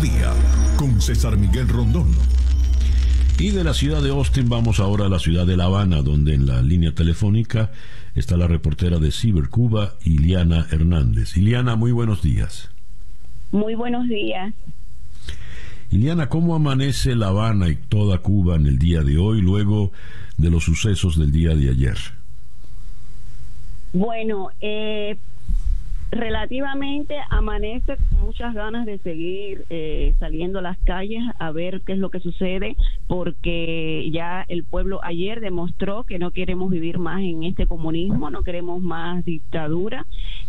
Mediodía, con César Miguel Rondón. Y de la ciudad de Austin vamos ahora a la ciudad de La Habana, donde en la línea telefónica está la reportera de Cibercuba, Iliana Hernández. Iliana, muy buenos días. Muy buenos días. Iliana, ¿cómo amanece La Habana y toda Cuba en el día de hoy, luego de los sucesos del día de ayer? Bueno, eh, relativamente amanece con muchas ganas de seguir eh, saliendo a las calles a ver qué es lo que sucede, porque ya el pueblo ayer demostró que no queremos vivir más en este comunismo, no queremos más dictadura.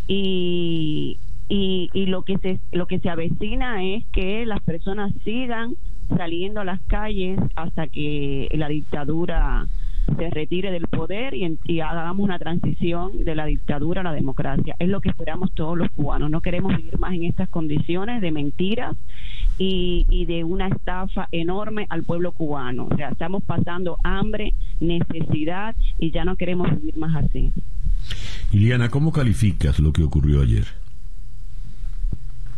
Y, y, y lo que se lo que se avecina es que las personas sigan saliendo a las calles hasta que la dictadura se retire del poder y, hagamos una transición de la dictadura a la democracia. Es lo que esperamos todos los cubanos. No queremos vivir más en estas condiciones de mentiras y, y de una estafa enorme al pueblo cubano. O sea, estamos pasando hambre, necesidad y ya no queremos vivir más así. Iliana, ¿cómo calificas lo que ocurrió ayer?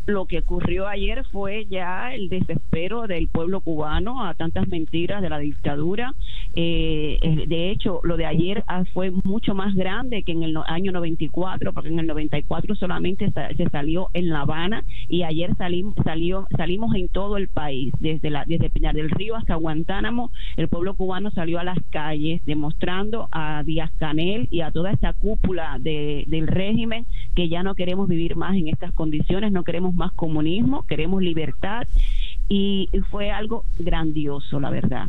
Lo que ocurrió ayer fue ya el desespero del pueblo cubano a tantas mentiras de la dictadura. Eh, eh, de hecho, lo de ayer ah, fue mucho más grande que en el año 94, porque en el 94 solamente se salió en La Habana y ayer salimos salió, salimos en todo el país, desde, la, desde Pinar del Río hasta Guantánamo, el pueblo cubano salió a las calles demostrando a Díaz Canel y a toda esta cúpula de, del régimen que ya no queremos vivir más en estas condiciones, no queremos más comunismo, queremos libertad y fue algo grandioso, la verdad.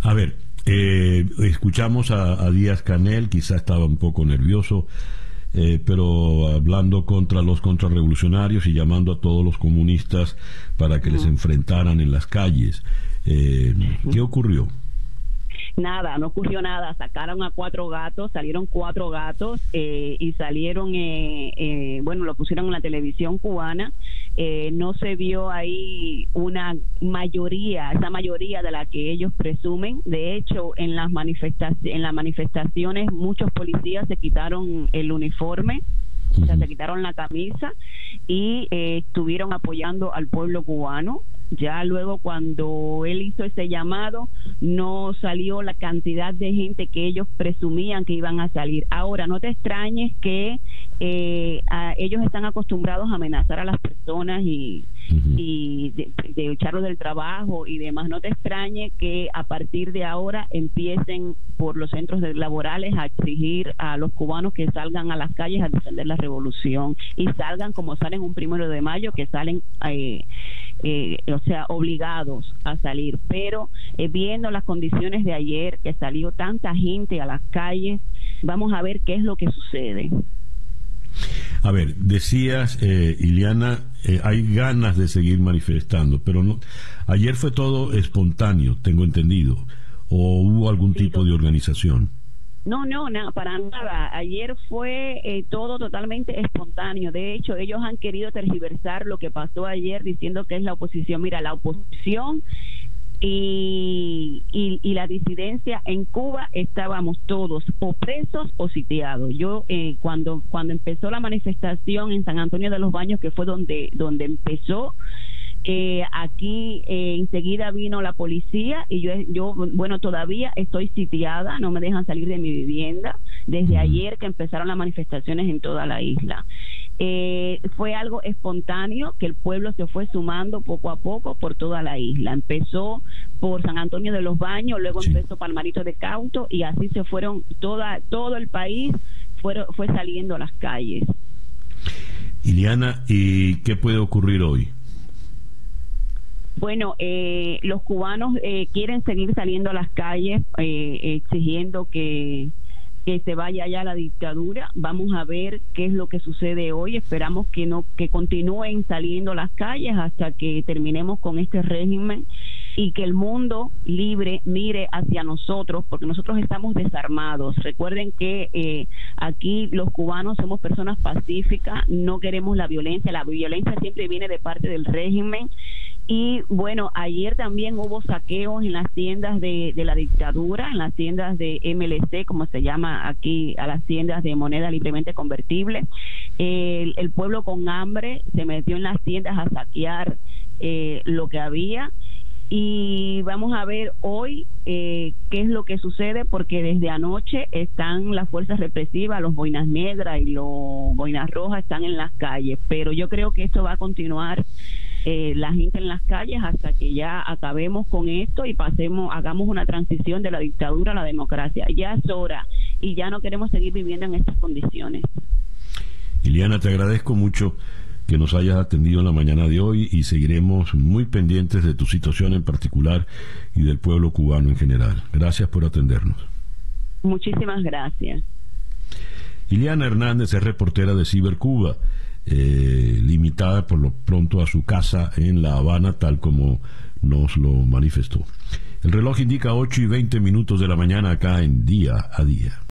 A ver, eh, escuchamos a, Díaz Canel, quizá estaba un poco nervioso, eh, pero hablando contra los contrarrevolucionarios y llamando a todos los comunistas para que les enfrentaran en las calles. Eh, ¿Qué ocurrió? Nada, no ocurrió nada. Sacaron a cuatro gatos, salieron cuatro gatos eh, y salieron, eh, eh, bueno, lo pusieron en la televisión cubana. no se vio ahí una mayoría, esa mayoría de la que ellos presumen. De hecho, en las, en las manifestaciones muchos policías se quitaron el uniforme o sea, se quitaron la camisa y estuvieron apoyando al pueblo cubano. Ya luego cuando él hizo ese llamado, no salió la cantidad de gente que ellos presumían que iban a salir. Ahora, no te extrañes que eh, ellos están acostumbrados a amenazar a las personas y, y de, echarlos del trabajo y demás. No te extrañe que a partir de ahora empiecen por los centros laborales a exigir a los cubanos que salgan a las calles a defender la revolución y salgan como salen un primero de mayo, que salen eh, eh, o sea, obligados a salir. Pero eh, viendo las condiciones de ayer, que salió tanta gente a las calles, vamos a ver qué es lo que sucede. A ver, decías, eh, Iliana, eh, hay ganas de seguir manifestando, pero no, ayer fue todo espontáneo, tengo entendido, o hubo algún tipo de organización. No, no, nada, para nada. Ayer fue eh, todo totalmente espontáneo. De hecho, ellos han querido tergiversar lo que pasó ayer diciendo que es la oposición. Mira, la oposición y, y, la disidencia en Cuba estábamos todos o presos o sitiados. Yo eh, cuando cuando empezó la manifestación en San Antonio de los Baños, que fue donde donde empezó, eh, aquí eh, enseguida vino la policía y yo, yo, bueno, todavía estoy sitiada, no me dejan salir de mi vivienda desde ayer que empezaron las manifestaciones en toda la isla. Eh, fue algo espontáneo que el pueblo se fue sumando poco a poco por toda la isla. Empezó por San Antonio de los Baños, luego empezó Palmarito de Cauto y así se fueron toda todo el país fue, fue saliendo a las calles. Iliana, ¿y qué puede ocurrir hoy? Bueno, eh, los cubanos eh, quieren seguir saliendo a las calles eh, exigiendo que, que se vaya ya la dictadura. Vamos a ver qué es lo que sucede hoy. Esperamos que no que continúen saliendo a las calles hasta que terminemos con este régimen y que el mundo libre mire hacia nosotros, porque nosotros estamos desarmados. Recuerden que eh, aquí los cubanos somos personas pacíficas, no queremos la violencia, la violencia siempre viene de parte del régimen. Y bueno, ayer también hubo saqueos en las tiendas de, de la dictadura, en las tiendas de MLC, como se llama aquí, a las tiendas de moneda libremente convertible. El, el pueblo con hambre se metió en las tiendas a saquear eh, lo que había y vamos a ver hoy eh, qué es lo que sucede porque desde anoche están las fuerzas represivas, los boinas negras y los boinas rojas están en las calles, pero yo creo que esto va a continuar eh, la gente en las calles hasta que ya acabemos con esto y pasemos, hagamos una transición de la dictadura a la democracia. Ya es hora y ya no queremos seguir viviendo en estas condiciones. Iliana, te agradezco mucho que nos hayas atendido en la mañana de hoy y seguiremos muy pendientes de tu situación en particular y del pueblo cubano en general. Gracias por atendernos. Muchísimas gracias. Iliana Hernández es reportera de Cibercuba, eh, limitada por lo pronto a su casa en La Habana, tal como nos lo manifestó. El reloj indica 8 y 20 minutos de la mañana acá en día a día.